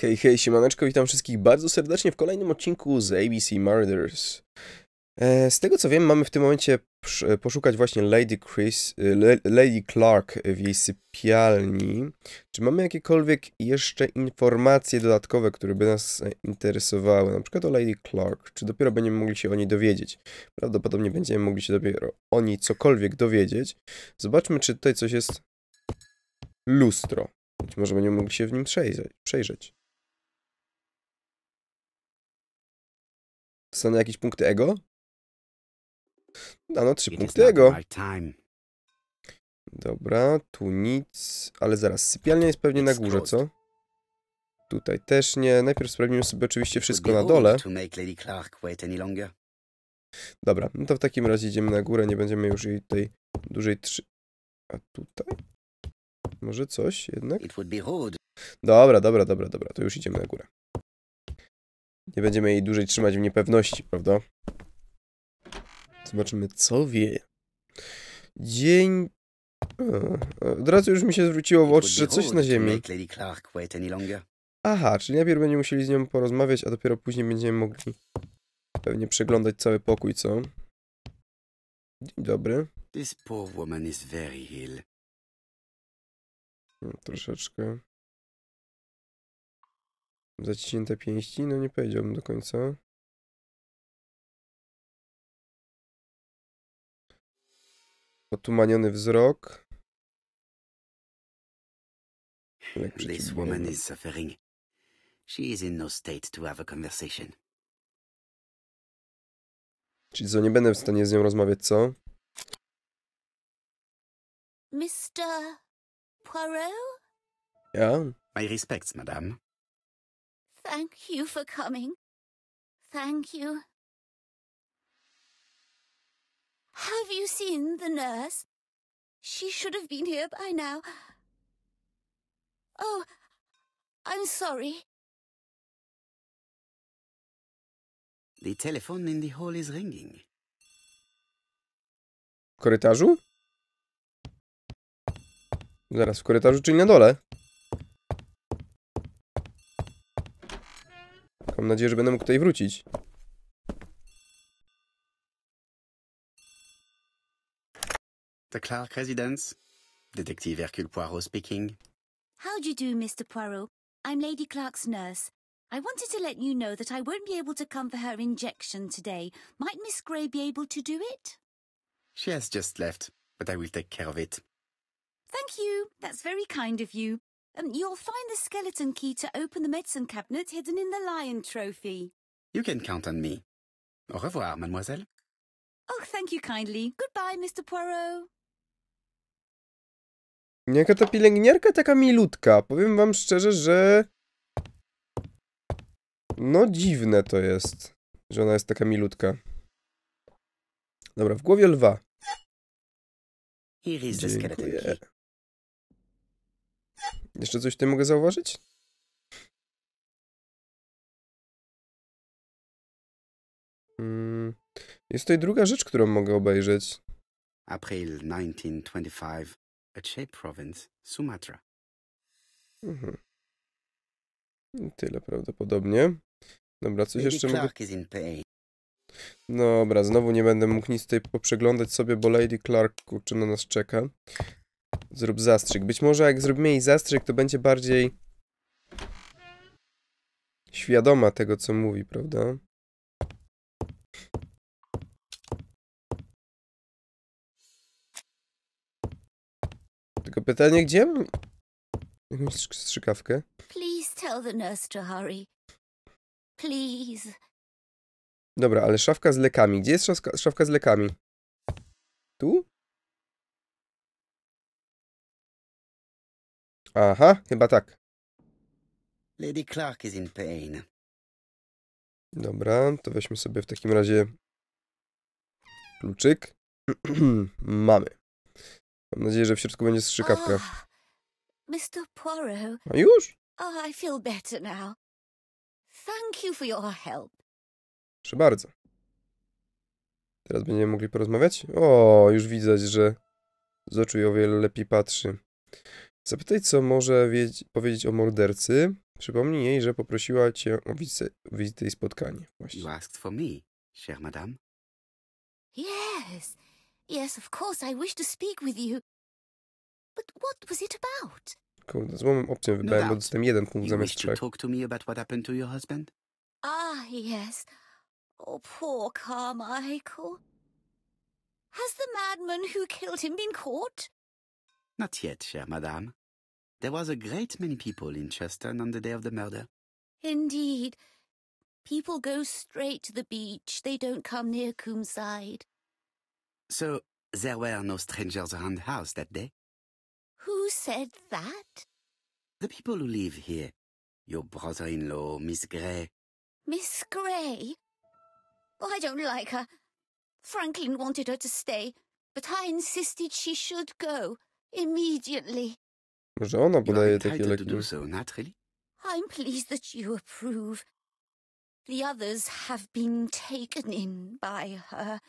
Hej, hej, siemaneczko, witam wszystkich bardzo serdecznie w kolejnym odcinku z ABC Murders. E, z tego co wiem, mamy w tym momencie psz- poszukać właśnie Lady Chris, e, Lady Clark w jej sypialni. Czy mamy jakiekolwiek jeszcze informacje dodatkowe, które by nas e, interesowały? Na przykład o Lady Clark. Czy dopiero będziemy mogli się o niej dowiedzieć? Prawdopodobnie będziemy mogli się dopiero o niej cokolwiek dowiedzieć. Zobaczmy, czy tutaj coś jest... Lustro. Być może będziemy mogli się w nim przejrzeć. Przejrzeć. Dostanę jakieś punkty ego? Dano trzy It is punkty ego. Dobra, tu nic. Ale zaraz, sypialnia jest pewnie na górze, co? Tutaj też nie. Najpierw sprawdzimy sobie oczywiście wszystko na dole. Dobra, no to w takim razie idziemy na górę, nie będziemy już jej tutaj dłużej trzy... A tutaj? Może coś jednak? Dobra, dobra, dobra, dobra, to już idziemy na górę. Nie będziemy jej dłużej trzymać w niepewności, prawda? Zobaczymy, co wie. Dzień... Od razu już mi się zwróciło w oczy, że coś na ziemi. Aha, czyli najpierw będziemy musieli z nią porozmawiać, a dopiero później będziemy mogli pewnie przeglądać cały pokój, co? Dzień dobry. This poor woman is very ill. No, Troszeczkę. Zaciśnięte pięści? No nie powiedziałbym do końca. Otumaniony wzrok. This woman is suffering. She is in no state to have a conversation. Czyli co, nie będę w stanie z nią rozmawiać, co? Mr. Poirot? Ja? My respects, madame. Thank you for coming. Thank you. Have you seen the nurse? She should have been here by now. Oh, I'm sorry. The telephone in the hall is ringing. W korytarzu? Zaraz, w korytarzu, czyli na dole? Mam nadzieję, że będę mógł tutaj wrócić. The Clark residence. Detective Hercule Poirot speaking. How do you do, Mr. Poirot? I'm Lady Clark's nurse. I wanted to let you know that I won't be able to come for her injection today. Might Miss Gray be able to do it? She has just left, but I will take care of it. Thank you. That's very kind of you. Um, you'll find the skeleton key to open the medicine cabinet hidden in the lion trophy. You can count on me. Au revoir, mademoiselle. Oh, thank you kindly. Goodbye, Mr. Poirot. Jaka ta pielęgniarka taka milutka. Powiem wam szczerze, że... No dziwne to jest, że ona jest taka milutka. Dobra, w głowie lwa. Here is the skeleton key. Jeszcze coś tutaj mogę zauważyć? Mm, Jest tutaj druga rzecz, którą mogę obejrzeć. April 1925, Aceh Province, Sumatra. Mhm. I Tyle prawdopodobnie. Dobra, coś jeszcze mogę... Dobra, znowu nie będę mógł nic tutaj poprzeglądać sobie, bo Lady Clark kurczę na nas czeka. Zrób zastrzyk. Być może jak zrobimy jej zastrzyk, to będzie bardziej świadoma tego, co mówi, prawda? Tylko pytanie, gdzie mam jakąś strz- strzykawkę? Please tell the nurse to hurry. Please. Dobra, ale szafka z lekami. Gdzie jest szafka, szafka z lekami? Tu? Aha, chyba tak. Lady Clark is in pain. Dobra, to weźmy sobie w takim razie kluczyk. Mamy. Mam nadzieję, że w środku będzie strzykawka. Oh, Mr. Poirot. A już? Oh, I feel better now. Thank you for your help. Proszę bardzo. Teraz będziemy mogli porozmawiać? O, już widać, że z oczu o wiele lepiej patrzy. Zapytaj, co może wiedz- powiedzieć o mordercy. Przypomnij jej, że poprosiła cię o wizytę, wizytę i spotkanie. You Właśnie. asked for me, chère madame. Yes, yes, of course, I wish to speak with you. But what was it about? Kurde, złą opcję wybrałem, bo doubt. dostałem jeden punkt You zamiast wish to trzech. talk to me about what happened to your husband? Ah, yes. Oh, poor Carmichael. Has the madman who killed him been caught? Not yet, chère madame. There was a great many people in Cheston on the day of the murder. Indeed. People go straight to the beach. They don't come near Coomside. So there were no strangers around the house that day. Who said that? The people who live here. Your brother-in-law, Miss Gray. Miss Gray? Oh, I don't like her. Franklin wanted her to stay, but I insisted she should go immediately. Może ona You podaje takie to leki. do so, naturally. I'm pleased that you approve. The others have been taken in by her.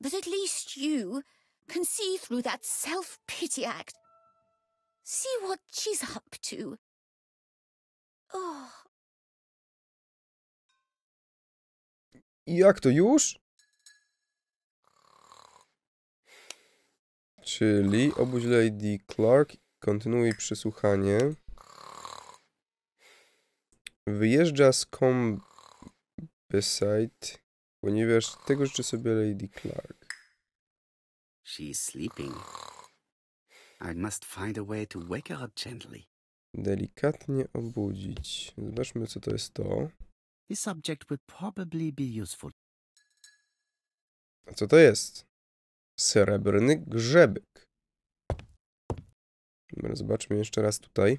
But at least you can see through that self pity act. See what she's up to. Oh, jak to już? Czyli obudź Lady Clark, kontynuuj przesłuchanie. Wyjeżdża z Combeside, ponieważ tego życzy sobie Lady Clark. She's sleeping. I must find a way to wake her up gently. Delikatnie obudzić. Zobaczmy, co to jest to. This subject would probably be useful. A co to jest? Srebrny grzebyk. Zobaczmy jeszcze raz tutaj.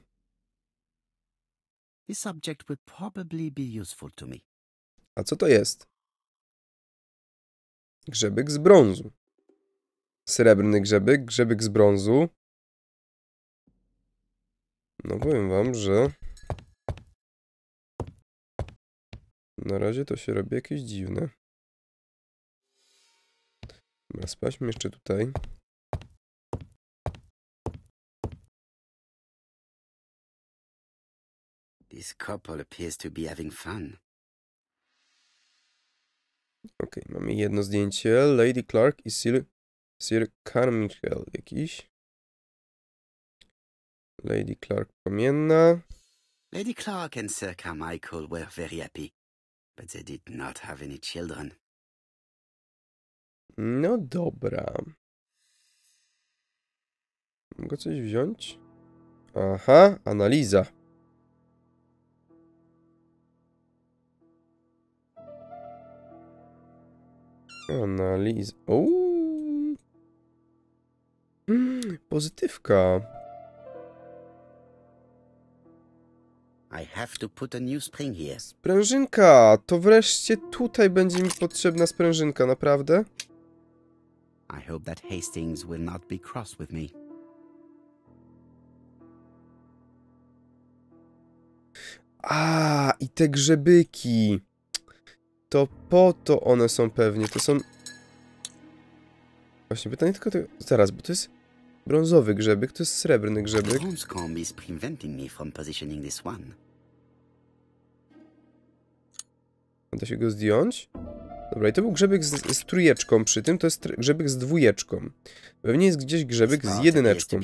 A co to jest? Grzebyk z brązu. Srebrny grzebyk, grzebyk z brązu. No powiem wam, że na razie to się robi jakieś dziwne. Dobra, sprawdźmy jeszcze tutaj. This couple appears to be having fun. Okej, mamy jedno zdjęcie. Lady Clark i Sir, Sir Carmichael jakiś. Lady Clark płomienna. Lady Clark and Sir Carmichael were very happy, but they did not have any children. No dobra. Mogę coś wziąć? Aha, analiza. Analiza. Uuu. Mm, pozytywka. I have to put a new spring here. Sprężynka! To wreszcie tutaj będzie mi potrzebna sprężynka, naprawdę? I hope that Hastings will not be cross with me. A, i te grzebyki. To po to one są pewnie. To są. Właśnie pytanie tylko to. Zaraz, bo to jest brązowy grzebyk, to jest srebrny grzebyk. Bronze comb is preventing me from positioning this one. Da się go zdjąć? Dobra, i to był grzebyk z, z trójeczką przy tym, to jest grzebyk z dwójeczką. Pewnie jest gdzieś grzebyk z jedyneczką.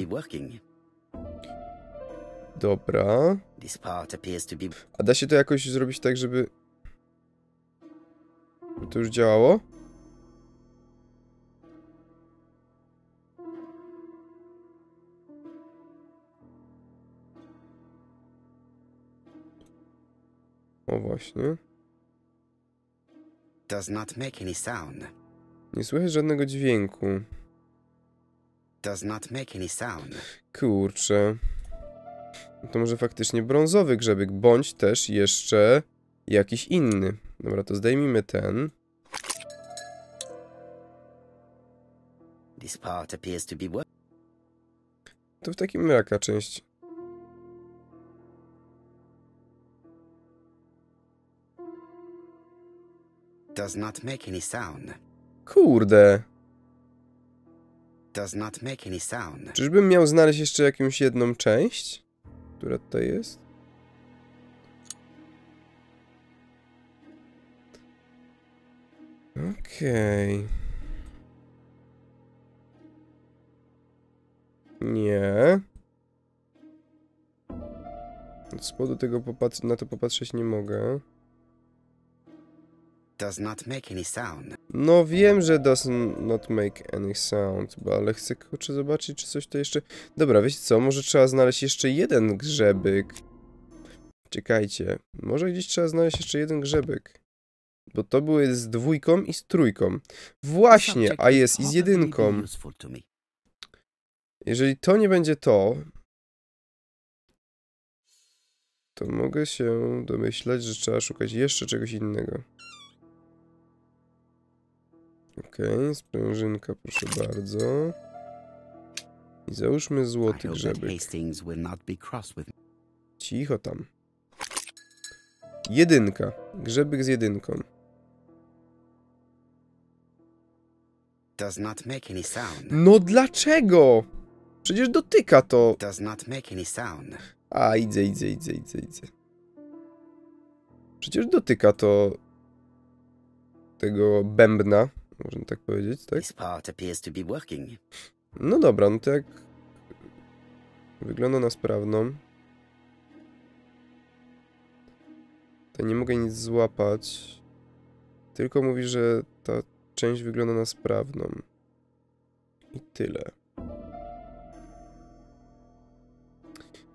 Dobra. A da się to jakoś zrobić tak, żeby... żeby to już działało? O właśnie. Does not make any sound. Nie słychać żadnego dźwięku. Does not make any sound. Kurczę. To może faktycznie brązowy grzebyk, bądź też jeszcze jakiś inny. Dobra, to zdejmijmy ten. This part appears to be working. To w takim jaka część? Does not make any sound. Kurde. Does not make any sound. Czyżbym miał znaleźć jeszcze jakąś jedną część? Która tutaj jest? Okej. Okay. Nie. Z spodu tego na to popatrzeć nie mogę. Does not make any sound. No wiem, że does not make any sound, bo ale chcę kurczę zobaczyć, czy coś to jeszcze... Dobra, wiecie co, może trzeba znaleźć jeszcze jeden grzebyk. Czekajcie, może gdzieś trzeba znaleźć jeszcze jeden grzebyk. Bo to były z dwójką i z trójką. Właśnie, a jest i z jedynką. Jeżeli to nie będzie to, to mogę się domyślać, że trzeba szukać jeszcze czegoś innego. Okej, sprężynka, proszę bardzo. I załóżmy złoty me. Cicho tam. Jedynka. Grzebyk z jedynką. No dlaczego? Przecież dotyka to. A, idzie, idzie, idzie, idzie, idzie. Przecież dotyka to tego bębna, można tak powiedzieć, tak? This part appears to be working. No dobra, no to jak wygląda na sprawną, to nie mogę nic złapać. Tylko mówi, że ta część wygląda na sprawną. I tyle.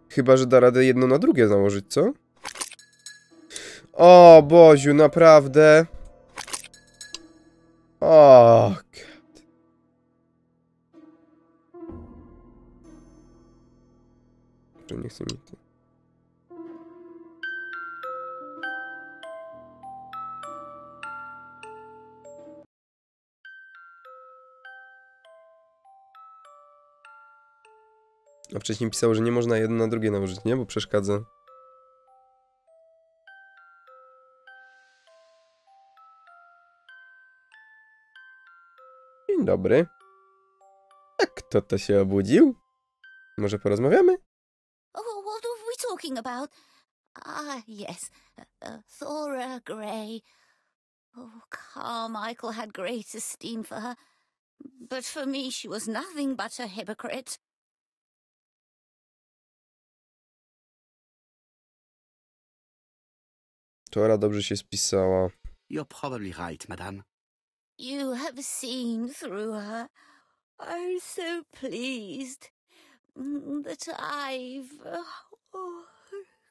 Chyba, że da radę jedno na drugie założyć, co? O, Boziu, naprawdę? O, God. Nie chce mi to. A wcześniej pisało, że nie można jedno na drugie nałożyć, nie? Bo przeszkadza. Dobry. A kto to się obudził? Może porozmawiamy? Oh, what are we talking about? Ah, yes, uh, Thora Grey. Oh, Carmichael had great esteem for her, but for me she was nothing but a hypocrite. Tora dobrze się spisała. You're probably right, madame. You have seen through her. I'm so pleased mm, that I've uh, oh,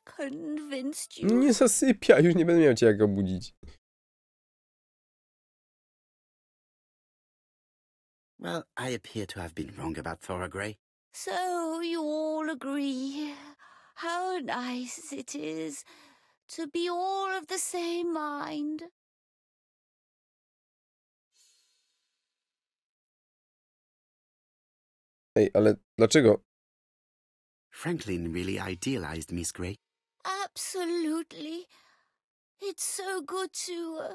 convinced you. Nie zasypia, już nie będę miał cię jak obudzić. Well, I appear to have been wrong about Thora Grey. So you all agree. How nice it is to be all of the same mind. Ej, ale dlaczego? Franklin really idealized Miss Grey. Absolutely. It's so good to uh,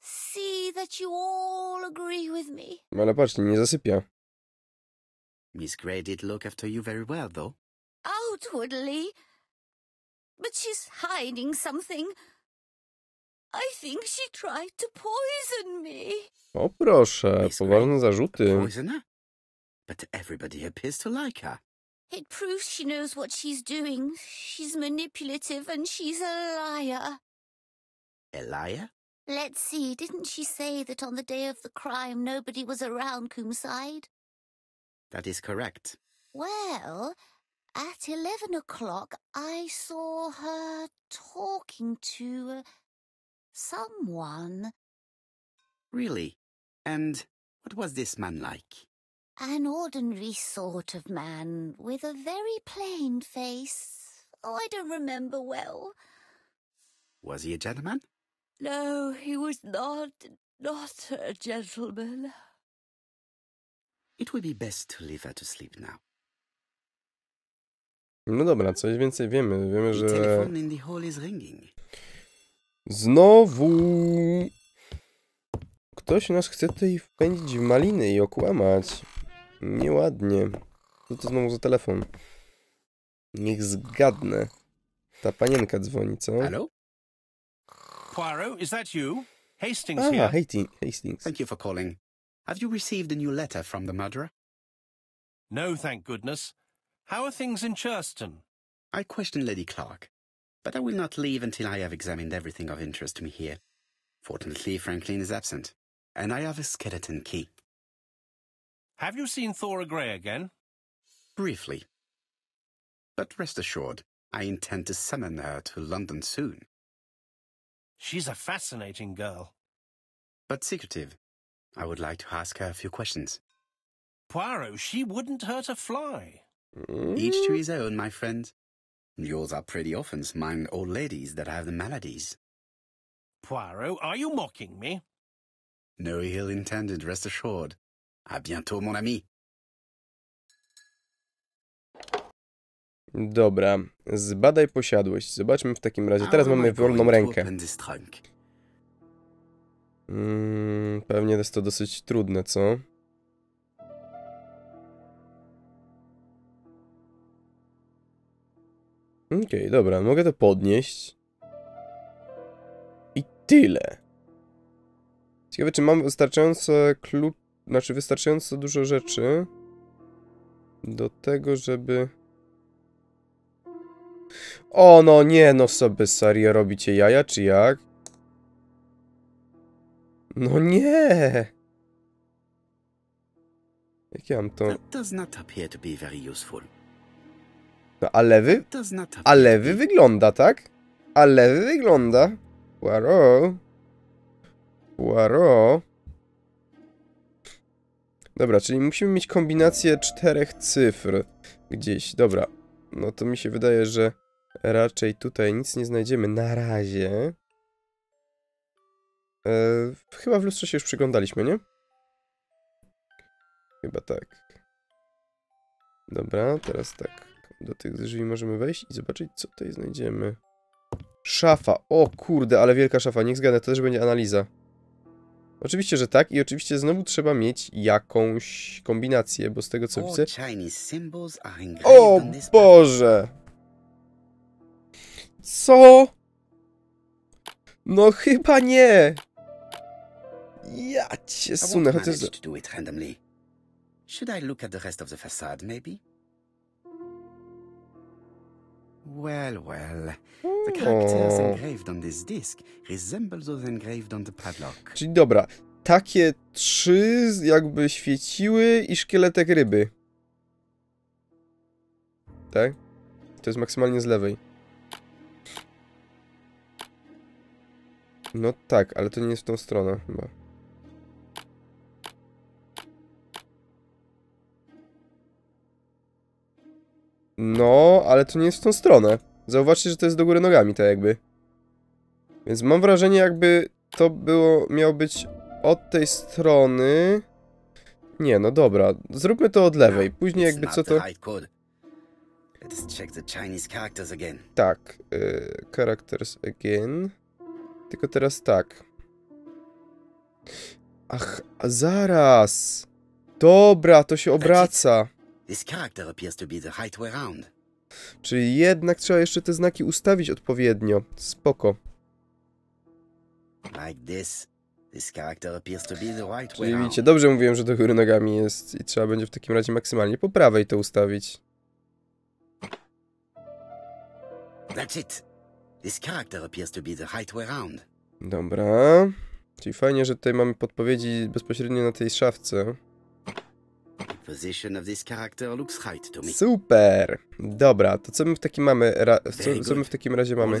see that you all agree with me. Ale patrzcie, nie zasypia. Miss Grey did look after you very well, though. Outwardly. But she's hiding something. I think she tried to poison me. O proszę, poważne zarzuty. Poisoner? But everybody appears to like her. It proves she knows what she's doing. She's manipulative and she's a liar. A liar? Let's see, didn't she say that on the day of the crime nobody was around Coomside? That is correct. Well, at 11 o'clock I saw her talking to uh, someone. Really? And what was this man like? An ordinary sort of man with a very plain face. Oh, I don't remember well. Was he a gentleman? No, he was not, not a gentleman. It would be best to leave her to sleep now. No dobra, coś więcej wiemy. Wiemy, The że telephone in the hall is ringing. znowu ktoś nas chce tutaj wpędzić w maliny i okłamać. Nieładnie. Co to znowu za telefon? Niech zgadnę. Ta panienka dzwoni, co? Hello? Poirot, is that you? Hastings Aha, here. Hastings. Hastings. Thank you for calling. Have you received a new letter from the murderer? No, thank goodness. How are things in Churston? I questioned Lady Clark, but I will not leave until I have examined everything of interest to me here. Fortunately, Franklin is absent, and I have a skeleton key. Have you seen Thora Grey again? Briefly. But rest assured, I intend to summon her to London soon. She's a fascinating girl. But secretive. I would like to ask her a few questions. Poirot, she wouldn't hurt a fly. Each to his own, my friend. Yours are pretty orphans, mine old ladies that have the maladies. Poirot, are you mocking me? No ill intended, rest assured. À bientôt, mon ami. Dobra, zbadaj posiadłość. Zobaczmy w takim razie. Teraz mamy wolną rękę. Mm, pewnie jest to dosyć trudne, co? Okej, dobra, mogę to podnieść. I tyle. Ciekawe, czy mam wystarczająco klucz, znaczy wystarczająco dużo rzeczy do tego, żeby... O, no nie, no sobie serio robicie jaja, czy jak? No nie! Jak ja mam to... No, a lewy? A lewy wygląda, tak? A lewy wygląda. Poirot. Poirot. Dobra, czyli musimy mieć kombinację czterech cyfr gdzieś. Dobra, no to mi się wydaje, że raczej tutaj nic nie znajdziemy na razie. E, chyba w lustrze się już przyglądaliśmy, nie? Chyba tak. Dobra, teraz tak. Do tych drzwi możemy wejść i zobaczyć, co tutaj znajdziemy. Szafa. O kurde, ale wielka szafa. Niech zgadnę, to też będzie analiza. Oczywiście, że tak i oczywiście znowu trzeba mieć jakąś kombinację, bo z tego co widzę... O Boże! Co? No chyba nie! Ja cię sunę, chociaż... Should I look at the rest of the facade, maybe? Well, well. The characters O. engraved on this disc resemble those engraved on the padlock. Czyli dobra, takie trzy jakby świeciły i szkieletek ryby. Tak? To jest maksymalnie z lewej. No tak, ale to nie jest w tą stronę chyba. No, ale to nie jest w tą stronę. Zauważcie, że to jest do góry nogami, tak jakby. Więc mam wrażenie, jakby to było, miało być od tej strony. Nie, no dobra, zróbmy to od lewej. Później jakby co to... Tak, y, characters again. Tylko teraz tak. Ach, a zaraz. Dobra, to się obraca. This character appears to be the right way round. Czyli jednak trzeba jeszcze te znaki ustawić odpowiednio. Spoko. Czyli widzicie, dobrze mówiłem, że do góry nogami jest i trzeba będzie w takim razie maksymalnie po prawej to ustawić. That's it. This character appears to be the right way round. Dobra. Czyli fajnie, że tutaj mamy podpowiedzi bezpośrednio na tej szafce. Position of this character looks right to me. Super! Dobra, to co my w takim mamy, co, co my w takim razie mamy?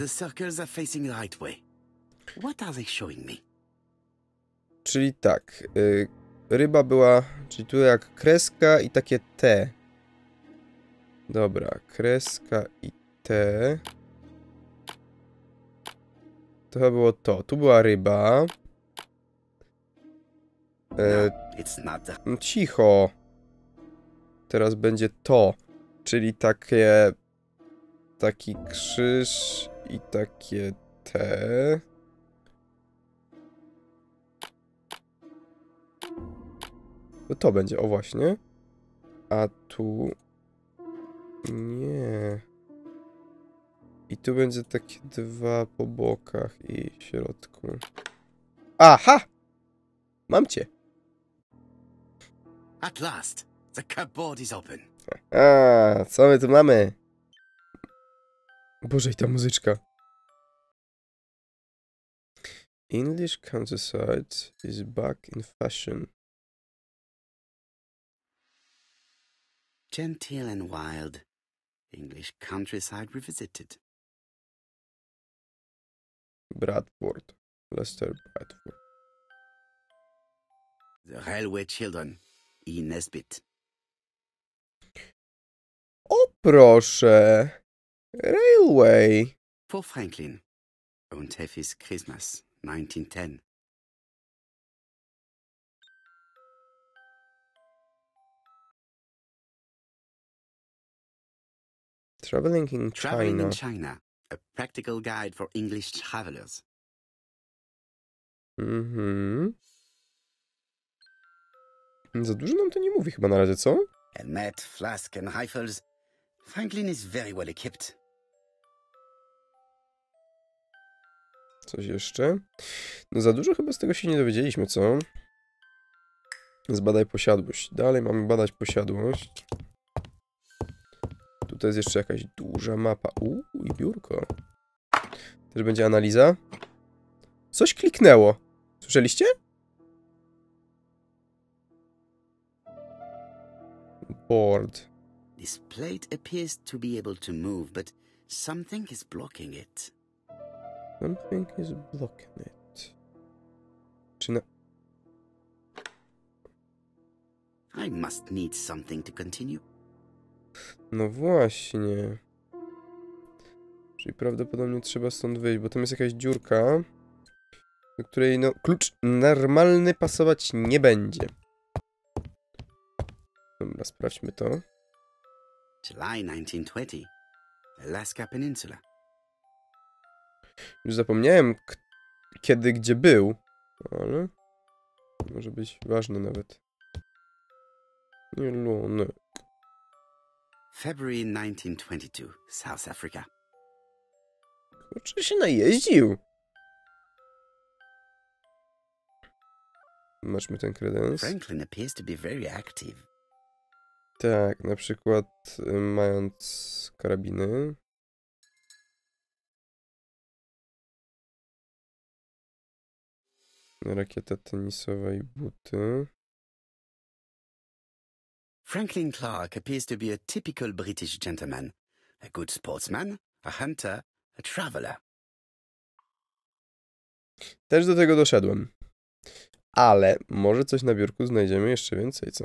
Czyli tak, y, ryba była, czyli tu jak kreska i takie T. Dobra, kreska i T. To chyba było to. Tu była ryba. E, No, no cicho. Teraz będzie to. Czyli takie... Taki krzyż i takie T. To to będzie, o właśnie. A tu... Nie. I tu będzie takie dwa po bokach i w środku. Aha! Mam cię. At last, the cupboard is open. A, co my tu mamy? Boże, i ta muzyczka. English countryside is back in fashion. Genteel and wild. English countryside revisited. Bradford. Lester Bradford. The Railway Children. E. Nesbit. O proszę! Railway. For Franklin. Und Heffy's Christmas, 1910. Traveling in Traveling China. in China. A practical guide for English travelers. Mhm. Za dużo nam to nie mówi chyba na razie, co? Helmet, flask, and rifles. Franklin is very well equipped. Coś jeszcze? No za dużo chyba z tego się nie dowiedzieliśmy, co? Zbadaj posiadłość. Dalej mamy badać posiadłość. Tutaj jest jeszcze jakaś duża mapa. Uuu, i biurko. Też będzie analiza. Coś kliknęło. Słyszeliście? Board. This plate appears to be able to move, but something is blocking it. Something is blocking it. Czy na... I must need something to continue. No właśnie. Czyli prawdopodobnie trzeba stąd wyjść, bo tam jest jakaś dziurka, do której no klucz normalny pasować nie będzie. Dobra, sprawdźmy to. July 1920. Alaska Peninsula. Już zapomniałem, kiedy, gdzie był, ale może być ważne nawet. Nie luny. February 1922. South Africa. Kurczę się najeździł. Maczmy ten kredens. Franklin appears to be very active. Tak, na przykład y, mając karabiny. Rakieta tenisowa i buty. Franklin Clark appears to be a typical British gentleman. A good sportsman, a hunter, a traveler. Też do tego doszedłem. Ale może coś na biurku znajdziemy jeszcze więcej, co?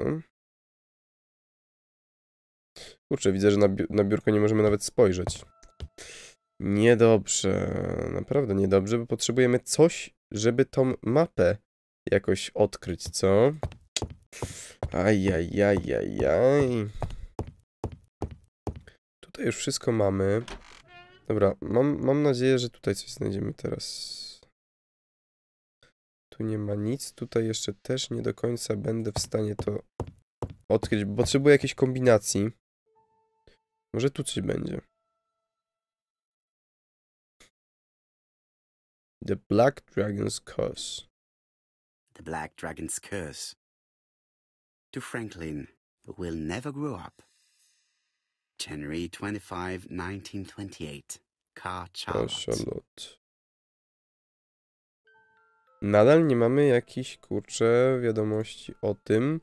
Kurczę, widzę, że na, bi na biurko nie możemy nawet spojrzeć. Niedobrze. Naprawdę niedobrze, bo potrzebujemy coś, żeby tą mapę jakoś odkryć, co? Ajajajajaj. Tutaj już wszystko mamy. Dobra, mam, mam nadzieję, że tutaj coś znajdziemy teraz. Tu nie ma nic. Tutaj jeszcze też nie do końca będę w stanie to odkryć, potrzebuję jakiejś kombinacji. Może tu coś będzie. The Black Dragon's Curse. The Black Dragon's Curse. To Franklin, who will never grow up. January 25, 1928. Car. Charlotte. Nadal nie mamy jakichś, kurczę, wiadomości o tym,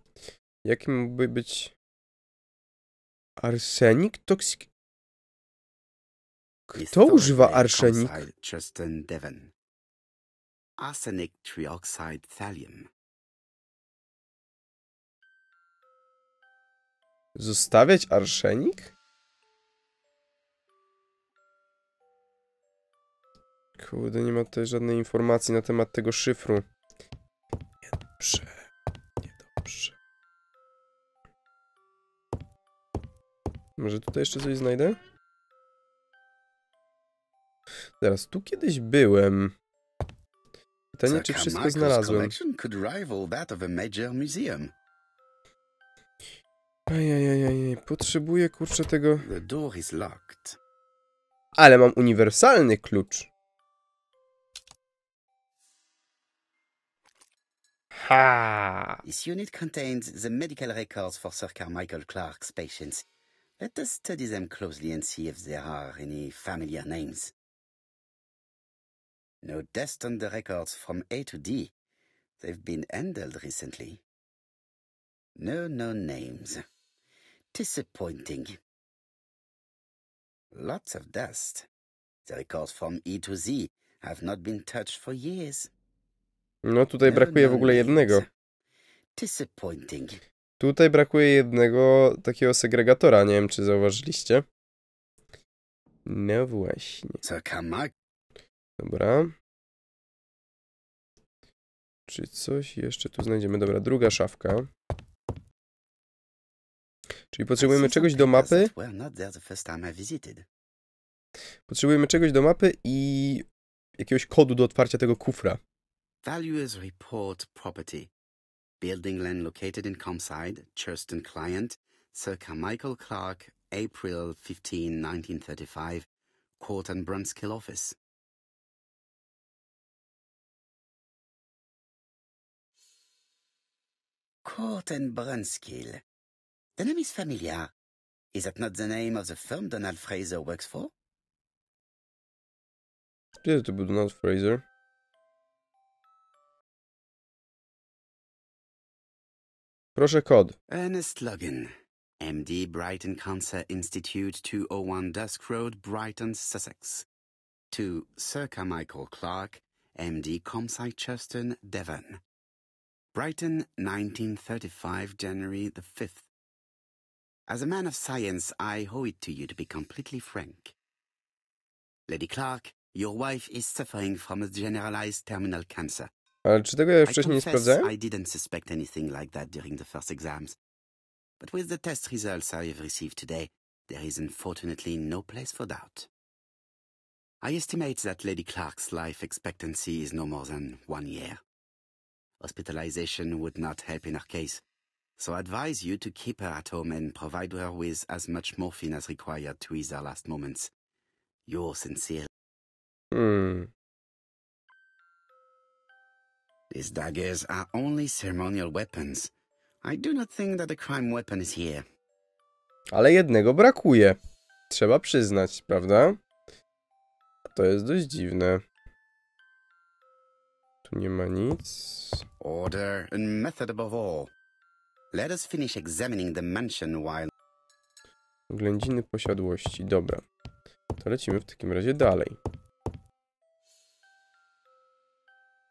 jaki mógłby być arsenik toksik. Kto używa arsenik? Arsenic trioxide thallium. Zostawiać arsenik? Kurde, nie ma tutaj żadnej informacji na temat tego szyfru. Niedobrze. Niedobrze. Może tutaj jeszcze coś znajdę? Zaraz, tu kiedyś byłem. Pytanie, czy wszystko znalazłem. Ajajajaj, potrzebuję kurczę tego. Ale mam uniwersalny klucz. Ha! This unit contains the medical records for Sir Carmichael Clark's patients. Let us study them closely and see if there are any familiar names. No dust on the records from A to D. They've been handled recently. No known names. Disappointing. Lots of dust. The records from E to Z have not been touched for years. No tutaj brakuje w ogóle jednego. Disappointing. Tutaj brakuje jednego takiego segregatora, nie wiem czy zauważyliście. No właśnie. Dobra. Czy coś jeszcze tu znajdziemy? Dobra, druga szafka. Czyli potrzebujemy czegoś do mapy. Potrzebujemy czegoś do mapy i jakiegoś kodu do otwarcia tego kufra. Valuers report property. Building land located in Comside, Churston client, Sir Carmichael Clark, April 15, 1935, Court and Brunskill office. Court and Brunskill. The name is familiar. Is that not the name of the firm Donald Fraser works for? Był Donald Fraser? Proszę kod. Ernest Logan, MD, Brighton Cancer Institute, 201 Dusk Road, Brighton, Sussex. To Sir Carmichael Clark, MD, Comside Churston, Devon. Brighton, 1935, January the 5th. As a man of science, I owe it to you to be completely frank. Lady Clark, your wife is suffering from a generalized terminal cancer. Ale czy tego ja I wcześniej nie sprawdzałem? I didn't suspect anything like that during the first exams. But with the test results I have received today, there is unfortunately no place for doubt. I estimate that Lady Clark's life expectancy is no more than one year. Hospitalization would not help in her case, so I advise you to keep her at home and provide her with as much morphine as required to ease her last moments. Yours sincerely. Hmm. These daggers are only ceremonial weapons. I do not think that a crime weapon is here. Ale jednego brakuje. Trzeba przyznać, prawda? To jest dość dziwne. Tu nie ma nic. Order and method above all. Let us finish examining the mansion while Oględziny posiadłości. Dobra. To lecimy w takim razie dalej.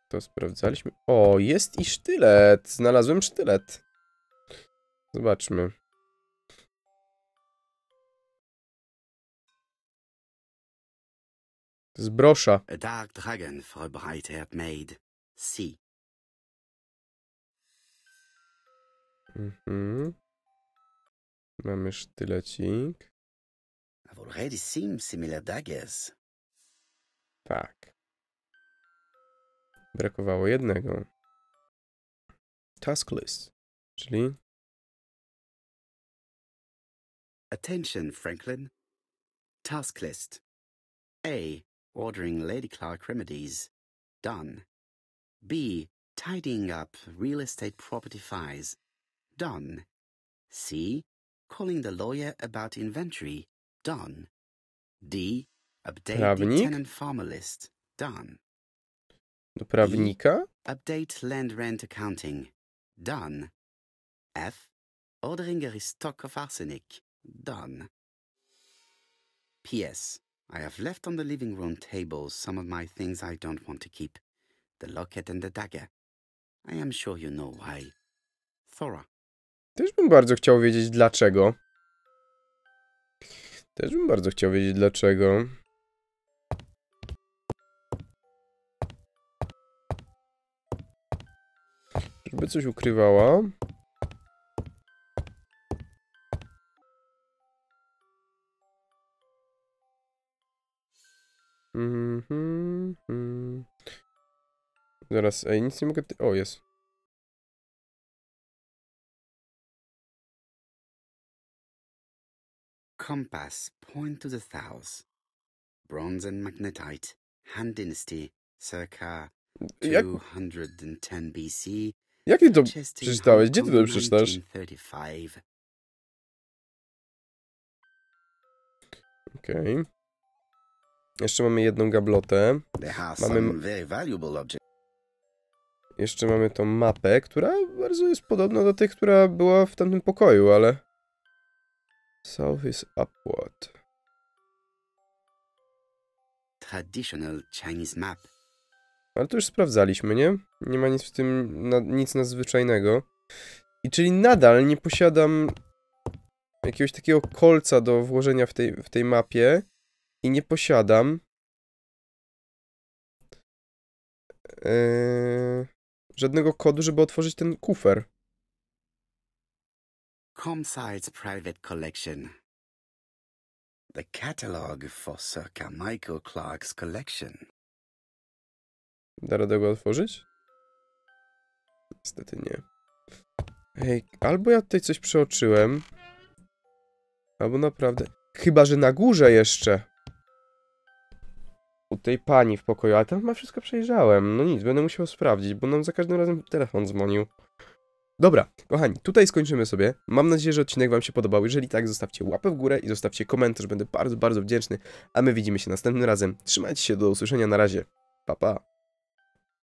To sprawdzaliśmy. O, jest i sztylet. Znalazłem sztylet. Zobaczmy. Jest brosza. a dark dragon bright-haired maid. See. Mhm. Mamy sztylecik. I've already seen similar daggers. Tak. Brakowało jednego. Task list. Czyli Attention, Franklin. Task list. A. Ordering Lady Clark remedies. Done. B. Tidying up real estate property files. Done. C. Calling the lawyer about inventory. Done. D. Update Prawnik? the tenant farmer list. Done. Do prawnika. Update land rent accounting. Done. F. Ordering a restock of arsenic. Done. P.S. I have left on the living room table some of my things I don't want to keep. The locket and the dagger. I am sure you know why. Thora. Też bym bardzo chciał wiedzieć dlaczego. Też bym bardzo chciał wiedzieć dlaczego. Żeby coś ukrywała. Mhm, mhm. Zaraz, ej, nic nie mogę... O, jest. Compass. Point to the south. Bronze and magnetite. Han Dynasty. Circa Jak, 210 BC. Jak ty to przeczytałeś? Gdzie ty to przeczytasz? 1935. Okej. Jeszcze mamy jedną gablotę. Mamy-. Jeszcze mamy tą mapę, która bardzo jest podobna do tej, która była w tamtym pokoju, ale... South is upward. Traditional Chinese map. Ale to już sprawdzaliśmy, nie? Nie ma nic w tym, na, nic nadzwyczajnego. I czyli nadal nie posiadam jakiegoś takiego kolca do włożenia w tej, w tej mapie i nie posiadam yy, żadnego kodu, żeby otworzyć ten kufer. Comside's private collection. The catalog for Sir Carmichael Clark's collection. Da radę go otworzyć? Niestety nie. Ej, albo ja tutaj coś przeoczyłem, albo naprawdę... Chyba, że na górze jeszcze. U tej pani w pokoju, ale tam chyba wszystko przejrzałem. No nic, będę musiał sprawdzić, bo nam za każdym razem telefon dzwonił. Dobra, kochani, tutaj skończymy sobie. Mam nadzieję, że odcinek wam się podobał. Jeżeli tak, zostawcie łapę w górę i zostawcie komentarz. Będę bardzo, bardzo wdzięczny. A my widzimy się następnym razem. Trzymajcie się, do usłyszenia na razie. Pa, pa.